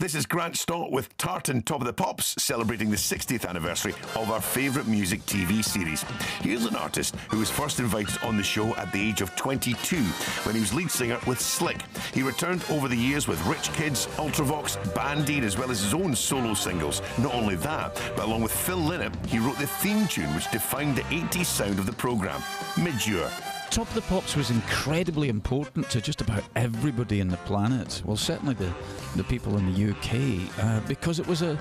This is Grant Stott with Tartan Top of the Pops, celebrating the 60th anniversary of our favourite music TV series. Here's an artist who was first invited on the show at the age of 22 when he was lead singer with Slick. He returned over the years with Rich Kids, Ultravox, Band-Aid, as well as his own solo singles. Not only that, but along with Phil Lynott, he wrote the theme tune which defined the 80s sound of the programme, Midge Ure. Top of the Pops was incredibly important to just about everybody in the planet. Well, certainly the, the people in the UK, uh, because it was a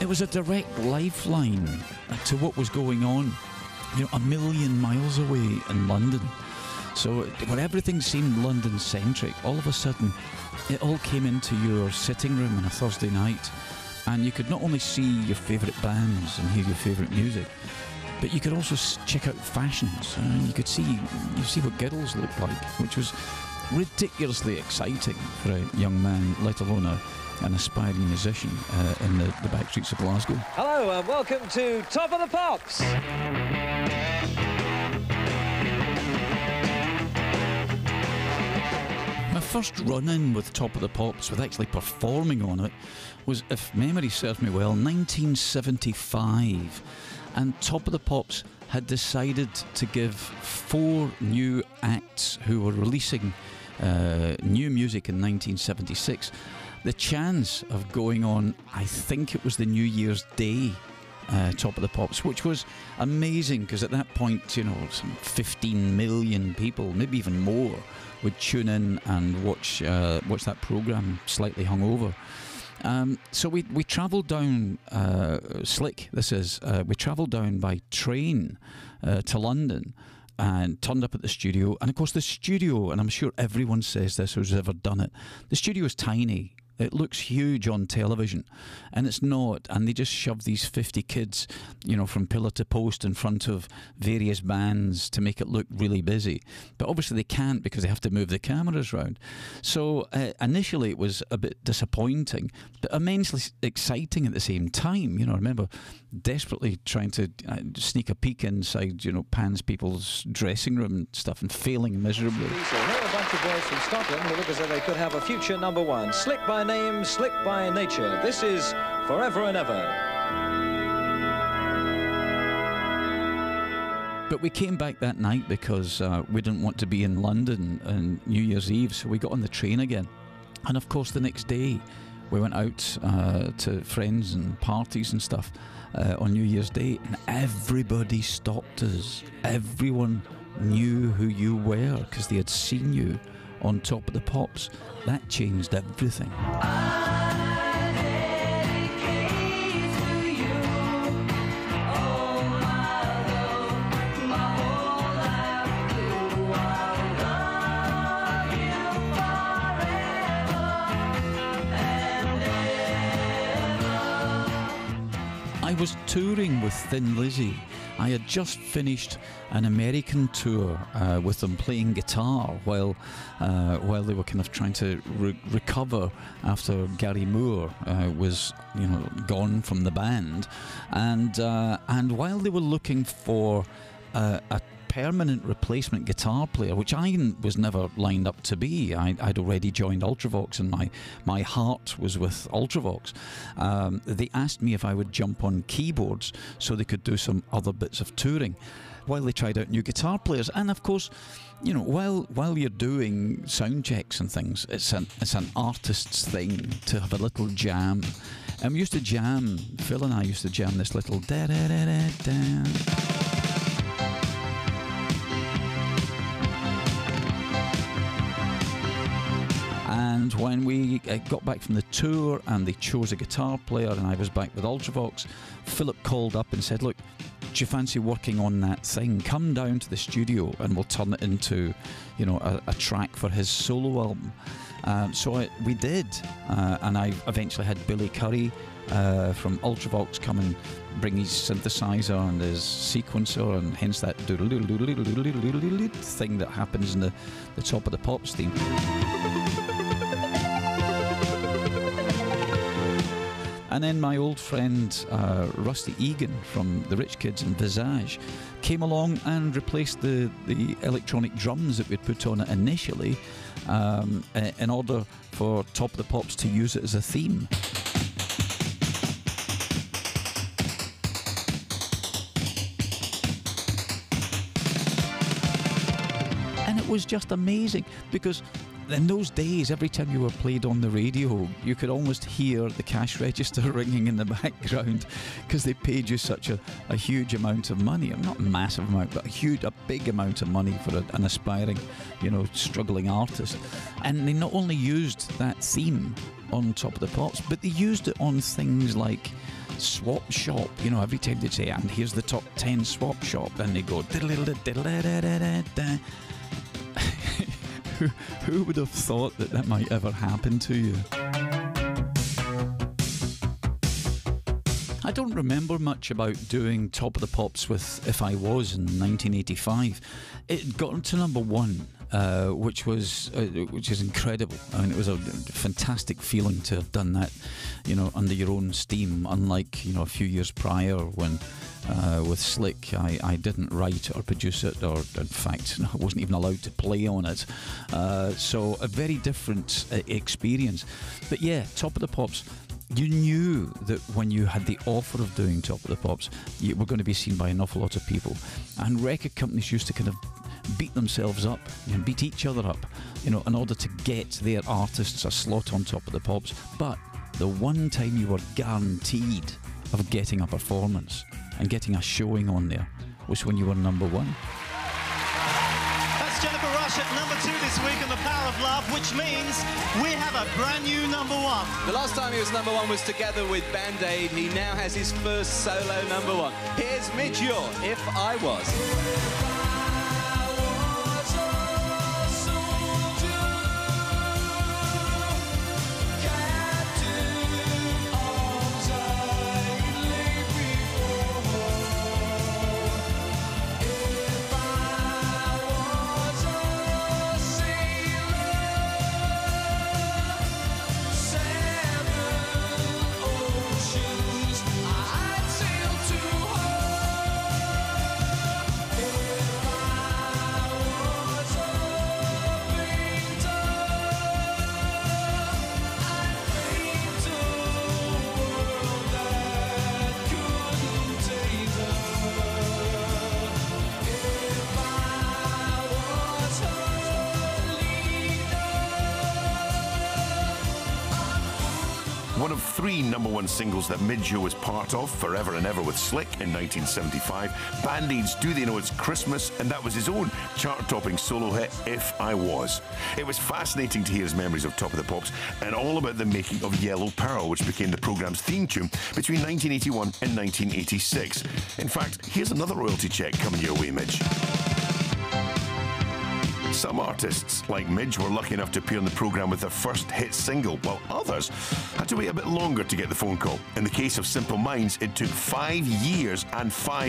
it was a direct lifeline to what was going on, you know, a million miles away in London. So when everything seemed London centric, all of a sudden it all came into your sitting room on a Thursday night, and you could not only see your favourite bands and hear your favourite music but you could also check out fashions and you could see you see what girls looked like, which was ridiculously exciting for a young man, let alone a, an aspiring musician uh, in the, the back streets of Glasgow. Hello and welcome to Top of the Pops. My first run in with Top of the Pops, with actually performing on it, was, if memory serves me well, 1975 and Top of the Pops had decided to give four new acts who were releasing uh, new music in 1976 the chance of going on, I think it was the New Year's Day uh, Top of the Pops, which was amazing because at that point, you know, some 15 million people, maybe even more, would tune in and watch uh, watch that program slightly hungover. Um, so we we travelled down uh, slick. This is uh, we travelled down by train uh, to London and turned up at the studio. And of course, the studio, and I'm sure everyone says this who's ever done it. The studio is tiny. It looks huge on television, and it's not. And they just shove these 50 kids, you know, from pillar to post in front of various bands to make it look really busy. But obviously, they can't because they have to move the cameras around. So uh, initially, it was a bit disappointing, but immensely exciting at the same time. You know, I remember desperately trying to uh, sneak a peek inside, you know, Pan's people's dressing room and stuff and failing miserably. Here are a bunch of boys from Scotland who look as though they could have a future number one. Slick by name, slick by nature. This is Forever and Ever. But we came back that night because uh, we didn't want to be in London on New Year's Eve, so we got on the train again. And of course, the next day, we went out uh, to friends and parties and stuff uh, on New Year's Day, and everybody stopped us. Everyone knew who you were because they had seen you on top of the pops. That changed everything. I was touring with Thin Lizzy. I had just finished an American tour uh, with them playing guitar while uh, while they were kind of trying to re- recover after Gary Moore uh, was you know gone from the band, and uh, and while they were looking for a permanent replacement guitar player, which I was never lined up to be. I, would already joined Ultravox, and my my heart was with Ultravox. Um, they asked me if I would jump on keyboards so they could do some other bits of touring while they tried out new guitar players. And of course, you know, while while you're doing sound checks and things, it's an it's an artist's thing to have a little jam. And we used to jam. Phil and I used to jam this little da da da da da. Uh, got back from the tour and they chose a guitar player and I was back with Ultravox, Philip called up and said, Look, do you fancy working on that thing? Come down to the studio and we'll turn it into, you know, a, a track for his solo album. Um, so I, we did, uh, and I eventually had Billy Currie uh, from Ultravox come and bring his synthesizer and his sequencer, and hence that thing that happens in the, the top of the pops theme. And then my old friend uh, Rusty Egan from The Rich Kids and Visage came along and replaced the, the electronic drums that we'd put on it initially um, in order for Top of the Pops to use it as a theme. And it was just amazing because in those days, every time you were played on the radio, you could almost hear the cash register ringing in the background because they paid you such a, a huge amount of money. Not a massive amount, but a huge, a big amount of money for a, an aspiring, you know, struggling artist. And they not only used that theme on Top of the Pops, but they used it on things like Swap Shop. You know, every time they'd say, and here's the top 10 Swap Shop, and they go, who, would have thought that that might ever happen to you? I don't remember much about doing Top of the Pops with If I Was in 1985. It got to number one, uh, which was uh, which is incredible. I mean, it was a fantastic feeling to have done that, you know, under your own steam. Unlike you know a few years prior when uh, with Slick. I, I didn't write or produce it, or in fact, I wasn't even allowed to play on it. Uh, so a very different uh, experience. But yeah, Top of the Pops. You knew that when you had the offer of doing Top of the Pops, you were going to be seen by an awful lot of people. And record companies used to kind of beat themselves up and beat each other up, you know, in order to get their artists a slot on Top of the Pops. But the one time you were guaranteed of getting a performance and getting a showing on there was when you were number one. That's Jennifer Rush at number two this week on The Power of Love, which means we have a brand new number one. The last time he was number one was together with Band Aid. He now has his first solo number one. Here's Midge Ure, If I Was. Three number one singles that Midge was part of, Forever and Ever with Slick in 1975, Band Aid's Do They Know It's Christmas, and that was his own chart topping solo hit, If I Was. It was fascinating to hear his memories of Top of the Pops and all about the making of Yellow Pearl, which became the programme's theme tune between 1981 and 1986. In fact, here's another royalty check coming your way, Midge. Some artists, like Midge, were lucky enough to appear on the programme with their first hit single, while others had to wait a bit longer to get the phone call. In the case of Simple Minds, it took five years and five